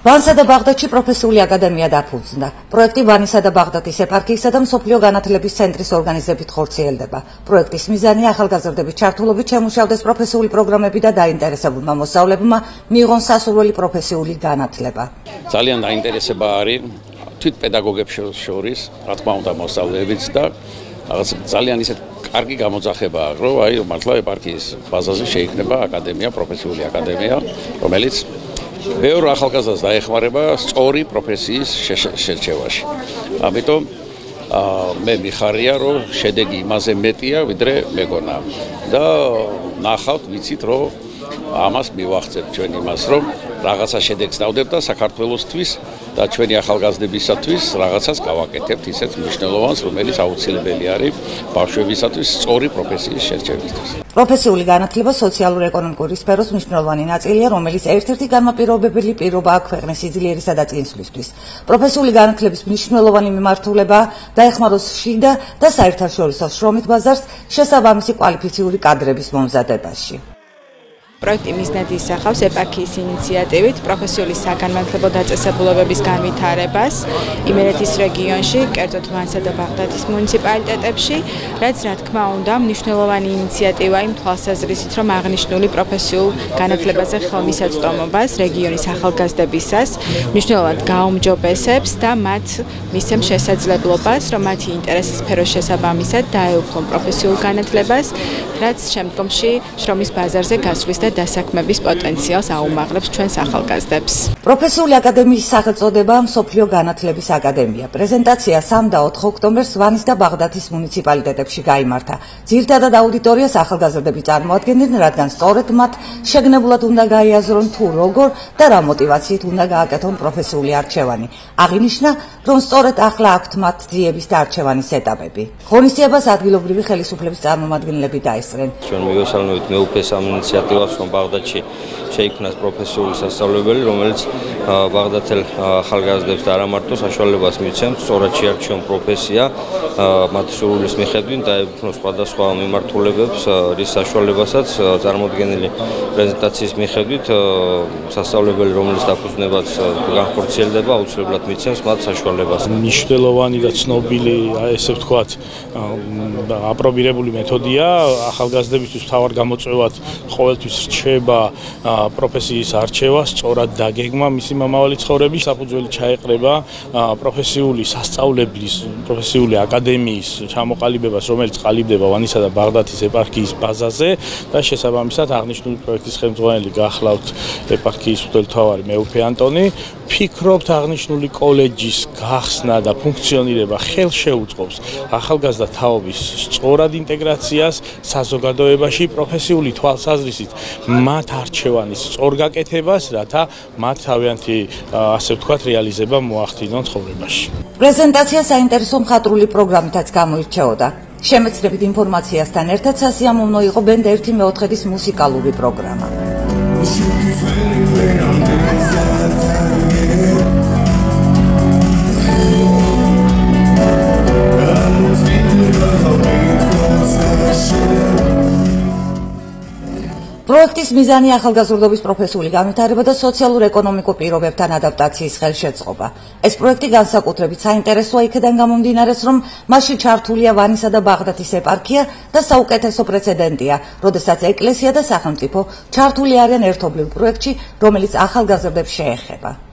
ვანსა და ბაღდათში პროფესიული აკადემია დაფუძნდა. პროექტი ვანისა და ბაღდათის ეპარქიისა და მსოფლიო განათლების ცენტრის ორგანიზებით ხორციელდება. პროექტის მიზანია ახალგაზრდების ჩართულობით შემუშავდეს პროფესიული პროგრამები და დაინტერესებულმა მოსწავლეებმა მიიღონ სასურველი პროფესიული განათლება. ძალიან დაინტერესება არის თვით პედაგოგებს შორის, რა თქმა უნდა, მოსწავლეებიც და რაღაც ძალიან ისეთ კარგი გამოძახებაა, რომ აი მართლა ეპარქიის ბაზაზე შეიქმნება აკადემია, პროფესიული აკადემია, რომელიც ბევრ ახალგაზრდას დაეხმარება სწორი პროფესიის შერჩევაში. ამიტომ მე მიხარია რომ შედეგი იმაზე მეტია ვიდრე მეგონა და ნახავთ ვიცით რომ ამას მივახცეთ ჩვენ იმას რომ რაღაცა შედეგს დავდებ და საქართველოსთვის და ჩვენი ახალგაზრდებისათვის რაღაცას გავაკეთებთ ისეთ მნიშვნელოვანს რომელიც აუცილებელი არის ბავშვებისათვის სწორი პროფესიის შერჩევისთვის. პროფესიული განათლება სოციალურ-ეკონომიკური სფეროს მნიშვნელოვანი ნაწილია, რომელიც ერთ-ერთი განმაპირობებელი პირობაა ქვეყნის სიძლიერისა და წინსვლისთვის. პროფესიული განათლების მნიშვნელოვანი მიმართულება დაეხმაროს შიდა და საერთაშორისო შრომით ბაზარს შესაბამისი კვალიფიციური კადრების მომზადებაში. პროექტი მიზნად ისახავს ეპარქიის ინიციატივით პროფესიული საგანმანათლებლო დაწესებულებების განვითარებას იმერეთის რეგიონში, კერძოდ ვანსა და ბაღდადის მუნიციპალიტეტებში, რაც რა თქმა უნდა მნიშვნელოვანი ინიციატივაა იმ თვალსაზრისით, რომ აღნიშნული პროფესიულ განათლებაზე ხელმისაწვდომობას რეგიონის ახალგაზრდებისას მნიშვნელოვნად გაუმჯობესებს და მათ მისცემს შესაძლებლობას, რომ მათი ინტერესის სფეროს შესაბამისად დაეუფლონ პროფესიულ განათლებას, რაც შემდგომში შრომის ბაზარზე გასვლის და და დასაქმების პოტენციალს აუმაღლებს ჩვენს ახალგაზრდებს. პროფესიული აკადემიის სახელწოდება მსოფლიო განათლების ακადემია. პრეზენტაცია 3 და 4 ოქტომბერს ვანის და ბაღდადის მუნიციპალიტეტებში გაიმართა. ძირითადად აუდიტორიას ახალგაზრდები წარმოადგენდნენ, რადგან სწორედ მათ შეგნებულად უნდა გაიაზრონ თუ როგორ და რა мотиваციით უნდა გააკეთონ პროფესიული არჩევანი. აღინიშნა, რომ სწორედ ახლა აქვთ მათ ძიების და არჩევანის ეტაპები. ღონისძიებას ადგილობრივი ხელისუფლების წარმომადგენლები დაესწრნენ. ჩვენ მივესალმებით მეუფეს ამ ინიციატივას რომ ბაღდათში შეიქმნას პროფესიული სასწავლებელი, რომელიც ბაღდათელ ახალგაზრდებს და არა მარტო საშუალებას მიცემს სწორად შეარჩიონ პროფესია მათ სურვილის მიხედვით და ეფროს სხვადასხვა მიმართულებებს, რის საშუალებასაც წარმოქმნილი პრეზენტაციის მიხედვით სასწავლებელი, რომელიც დაფუძნებად განხორციელდება, აუცილებლად მიცემს მათ საშუალებას. მნიშვნელოვანი და ცნობილი, ესე ვთქვათ, აპრობირებული მეთოდია ახალგაზრდებისთვის თავარ გამოწვევად ყოველთვის რჩება პროფესიის არჩევა, სწორად დაგეგმა მისი მომავალი ცხოვრების საფუძველი ჩაეყრება პროფესიული სასწავლებლის, პროფესიული აკადემიის ჩამოყალიბებას, რომელიც ყალიბდება ვანისა და ბაღდათის ეპარქიის ბაზაზე და შესაბამისად აღნიშნული პროექტის ხელმძღვანელი გახლავთ ეპარქიის მღვდელმთავარი მეუფე ანტონი. ფიქრობთ აღნიშნული კოლეჯის გახსნა და ფუნქციონირება ხელშეუწყობს ახალგაზრდა თაობის სწორად ინტეგრაციას საზოგადოებაში პროფესიული თვალსაზრისით მათ არჩევანის სწორგაკეთებას, რათა მათ თავიანთი ასე ვთქვათ რეალიზება მოახდინონ ცხოვრებაში. პრეზენტაცია საინტერესო მხატვრული პროგრამითაც გამოირჩეოდა. შემეცნებით ინფორმაციასთან ერთად სასიამოვნო იყო ბენდ 1-4-ის მუსიკალური პროგრამა. პროექტის მიზანი ახალგაზრდობის პროფესიული განვითარება და სოციალურ-ეკონომიკურ პირობებთან ადაპტაციის ხელშეწყობა. ეს პროექტი განსაკუთრებით საინტერესოა იქიდან გამომდინარეს, რომ მასში ჩართულია ვანისა და ბაღდათის ეპარქია და საუკეთესო პრეცედენტია, როდესაც ეკლესია და სახელმწიფო ჩართული არიან ერთობლივ პროექტში, რომელიც ახალგაზრდებს შეეხება.